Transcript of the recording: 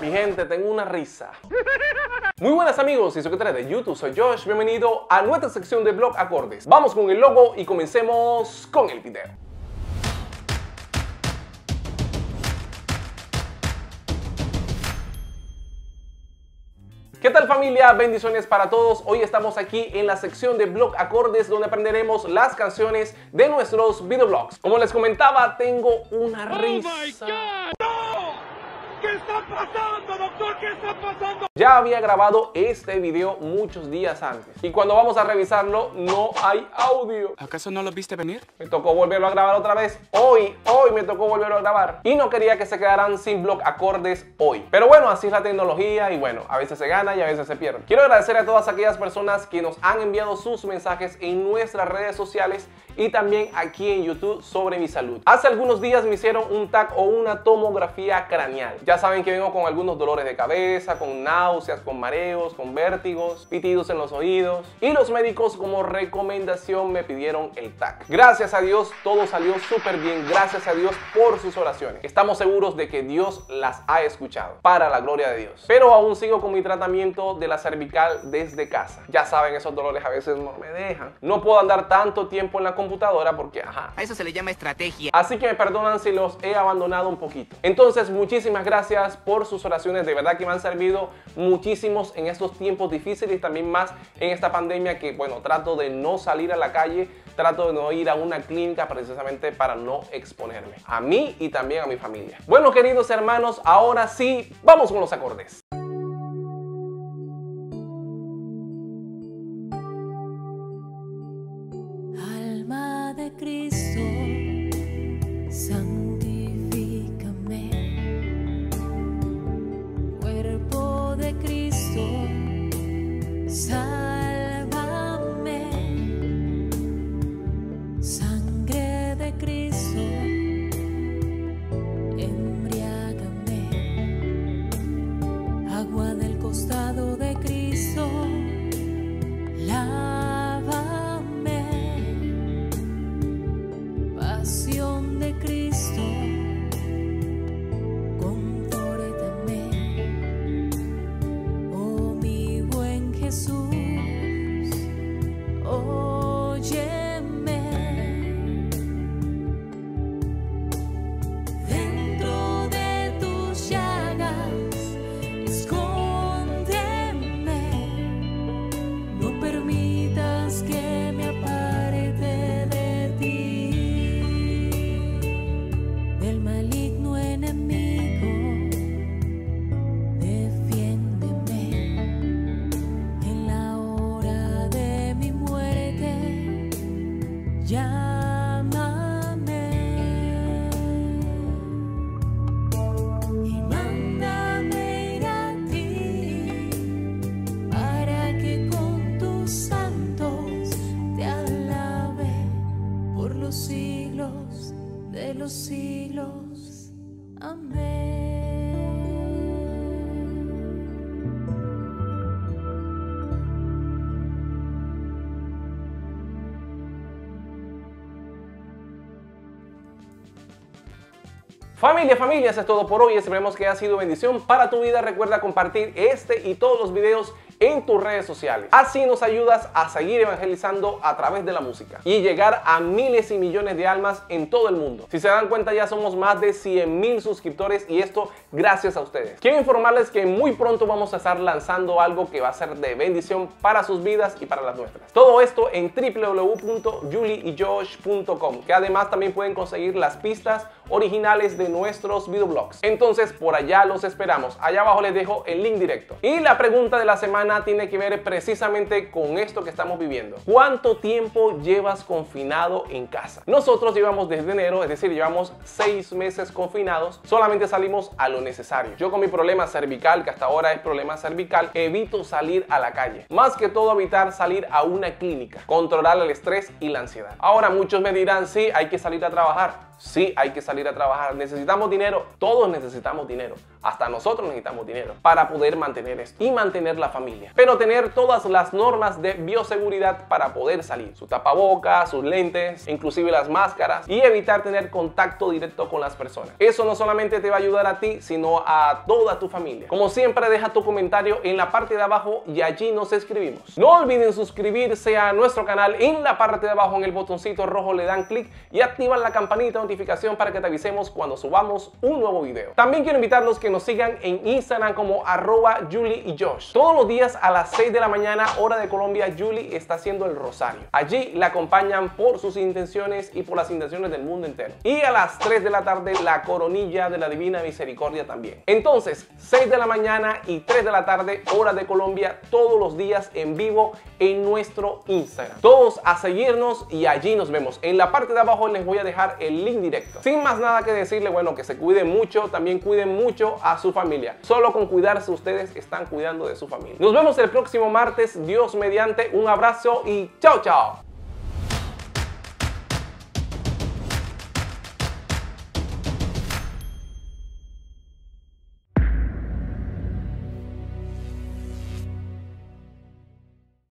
Mi gente, tengo una risa. Muy buenas amigos y suscriptores de YouTube, soy Josh. Bienvenido a nuestra sección de blog acordes. Vamos con el logo y comencemos con el video. ¿Qué tal familia? Bendiciones para todos. Hoy estamos aquí en la sección de blog acordes donde aprenderemos las canciones de nuestros videoblogs. Como les comentaba, tengo una risa. ¿Qué está pasando, doctor? ¿Qué está pasando? Ya había grabado este video muchos días antes y cuando vamos a revisarlo no hay audio. ¿Acaso no lo viste venir? Me tocó volverlo a grabar otra vez. Hoy, hoy me tocó volverlo a grabar. Y no quería que se quedaran sin blog acordes hoy. Pero bueno, así es la tecnología y bueno, a veces se gana y a veces se pierde. Quiero agradecer a todas aquellas personas que nos han enviado sus mensajes en nuestras redes sociales y también aquí en YouTube sobre mi salud. Hace algunos días me hicieron un TAC o una tomografía craneal. Ya saben que vengo con algunos dolores de cabeza, con náuseas, con mareos, con vértigos, pitidos en los oídos. Y los médicos como recomendación me pidieron el TAC. Gracias a Dios todo salió súper bien. Gracias a Dios por sus oraciones. Estamos seguros de que Dios las ha escuchado. Para la gloria de Dios. Pero aún sigo con mi tratamiento de la cervical desde casa. Ya saben, esos dolores a veces no me dejan. No puedo andar tanto tiempo en la computadora porque, ajá. A eso se le llama estrategia. Así que me perdonan si los he abandonado un poquito. Entonces, muchísimas gracias por sus oraciones. De verdad que me han servido muchísimos en estos tiempos difíciles y también más en esta pandemia que, bueno, trato de no salir a la calle, trato de no ir a una clínica precisamente para no exponerme. A mí y también a mi familia. Bueno, queridos hermanos, ahora sí, vamos con los acordes. Los siglos. Amén. Familia, familia, eso es todo por hoy. Esperemos que haya sido bendición para tu vida. Recuerda compartir este y todos los videos en tus redes sociales. Así nos ayudas a seguir evangelizando a través de la música y llegar a miles y millones de almas en todo el mundo. Si se dan cuenta ya somos más de 100 mil suscriptores y esto gracias a ustedes. Quiero informarles que muy pronto vamos a estar lanzando algo que va a ser de bendición para sus vidas y para las nuestras. Todo esto en www.juliejosh.com que además también pueden conseguir las pistas originales de nuestros videoblogs. Entonces por allá los esperamos. Allá abajo les dejo el link directo. Y la pregunta de la semana tiene que ver precisamente con esto que estamos viviendo. ¿Cuánto tiempo llevas confinado en casa? Nosotros llevamos desde enero, es decir, llevamos seis meses confinados. Solamente salimos a lo necesario. Yo con mi problema cervical, que hasta ahora es problema cervical, evito salir a la calle. Más que todo evitar salir a una clínica. Controlar el estrés y la ansiedad. Ahora muchos me dirán, sí, hay que salir a trabajar. Sí, hay que salir a trabajar. Necesitamos dinero. Todos necesitamos dinero. Hasta nosotros necesitamos dinero para poder mantener esto y mantener la familia. Pero tener todas las normas de bioseguridad para poder salir. Su tapabocas, sus lentes, inclusive las máscaras y evitar tener contacto directo con las personas. Eso no solamente te va a ayudar a ti, sino a toda tu familia. Como siempre, deja tu comentario en la parte de abajo y allí nos escribimos. No olviden suscribirse a nuestro canal en la parte de abajo en el botoncito rojo le dan clic y activan la campanita notificación para que te avisemos cuando subamos un nuevo video. También quiero invitarlos que nos sigan en Instagram como arroba Julie y Josh. Todos los días a las 6 de la mañana, hora de Colombia, Julie está haciendo el rosario. Allí la acompañan por sus intenciones y por las intenciones del mundo entero. Y a las 3 de la tarde, la coronilla de la Divina Misericordia también. Entonces, 6 de la mañana y 3 de la tarde, hora de Colombia, todos los días en vivo en nuestro Instagram. Todos a seguirnos y allí nos vemos. En la parte de abajo les voy a dejar el link directo. Sin más nada que decirle, bueno, que se cuiden mucho, también cuiden mucho a su familia. Solo con cuidarse ustedes están cuidando de su familia. Nos vemos el próximo martes, Dios mediante, un abrazo y chao chao.